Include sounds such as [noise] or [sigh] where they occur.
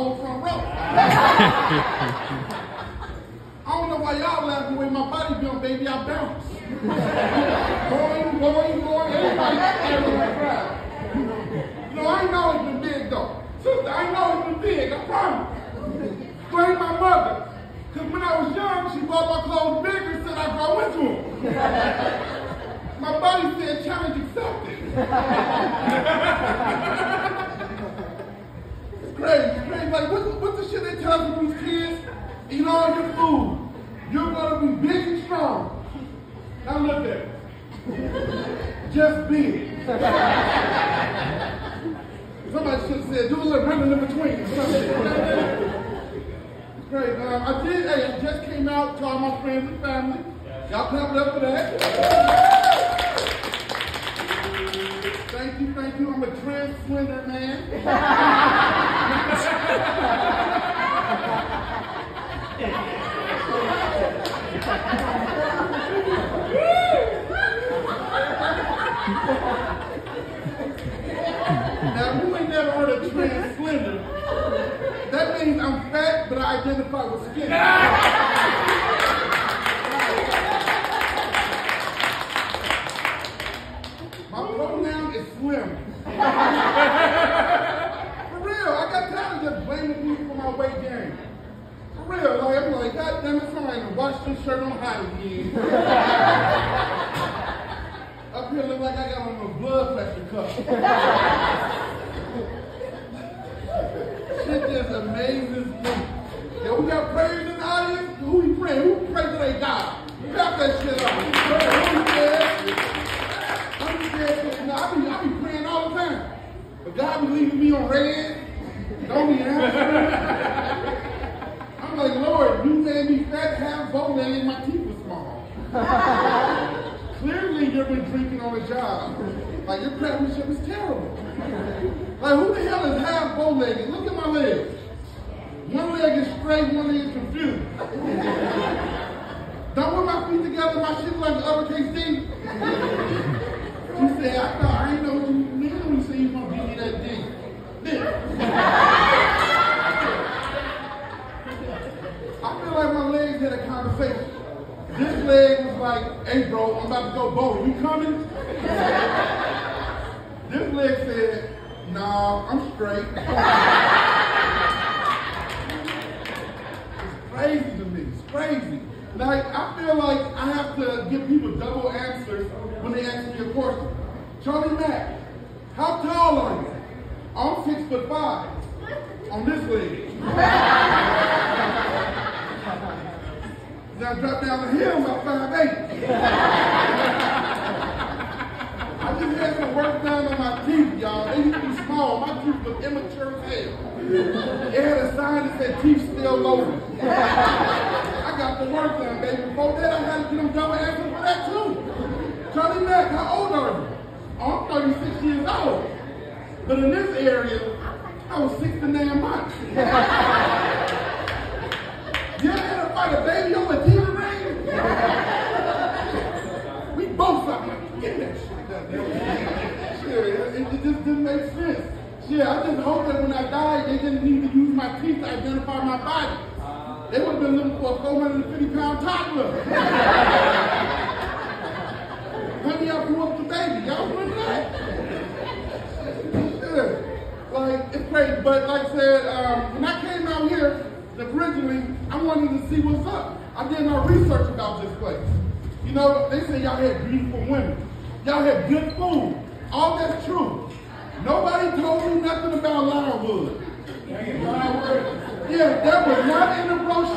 whole front row. I don't know why y'all laughing way my body built, baby. I bounce. going, going, going. Everybody the crowd. No, I ain't always been big though. Sister, I ain't always been big. I promise. Blame my mother. Because when I was young, she bought my clothes bigger and said I grow into them. my body said challenge accepted. [laughs] it's crazy, it's crazy. Like, what, what the shit they tell these kids? Eat all your food. You're to be big and strong. Now look at it. Just big. [laughs] Somebody should have said, do a little running in between. [laughs] It's great. Um, I did, hey, I just came out to all my friends and family. Y'all clap it up for that. Thank you, thank you. I'm a trans slender man. now, who ain't never heard of trans slender? Means I'm fat, but I identify with skin. [laughs] My pronoun is slim. [laughs] For real, I got tired of just blaming people for my weight gain. For real, like I'm like, God damn it, to wash this shirt on hot again. [laughs] Up here look like I got on a blood pressure cup. Shit just amazes me. Yo, we got prayers in the audience. Who we praying? Who pray till they die? Clap I'm scared. You I be, praying all the time. But God be leaving me on red. Don't be answering. I'm like, Lord, you made me fat, half bow leg, and my teeth were small. Clearly, you've been drinking on the job. Like, your craftsmanship is terrible. Like, who the hell is half bow legged? Look at my legs. One leg is straight, one leg is confused. Together, my shit like the uppercase D. She said, I thought I didn't know what you meant when you said you gonna give me that D. This. [laughs] I feel like my legs had a conversation. This leg was like, hey bro, I'm about to go bowling. You coming? this leg said, nah, I'm straight. [laughs] it's crazy to me. It's crazy. Like, I feel like I have to give people double answers when they ask me a question. Charlie Mac, how tall are you? I'm six foot five. On this leg. [laughs] Now drop down the hill about five eight. [laughs] I just had some work done on my teeth, y'all. They used to be small. My teeth were immature as hell. It had a sign that said teeth still loaded. [laughs] Got the work done, baby. Before that, I had to get them double answers for that too. Charlie Mac, how old are you? Oh, I'm 36 years old. But in this area, I was 69 months. [laughs] You ever had to fight a baby over a TV ring? [laughs] we both suck like, get that shit done. Shit, it, it just didn't make sense. Shit, I just hope that when I died, they didn't need to use my teeth to identify my body. They would have been looking for a 450 pound toddler. Honey, I grew up the baby. Y'all remember that? Yeah. Like, it's crazy. But like I said, um, when I came out here, originally, I wanted to see what's up. I did my research about this place. You know, they say y'all had beautiful women. Y'all had good food. All that's true. Nobody told me nothing about Limewood. Yeah, that was not in the 好好笑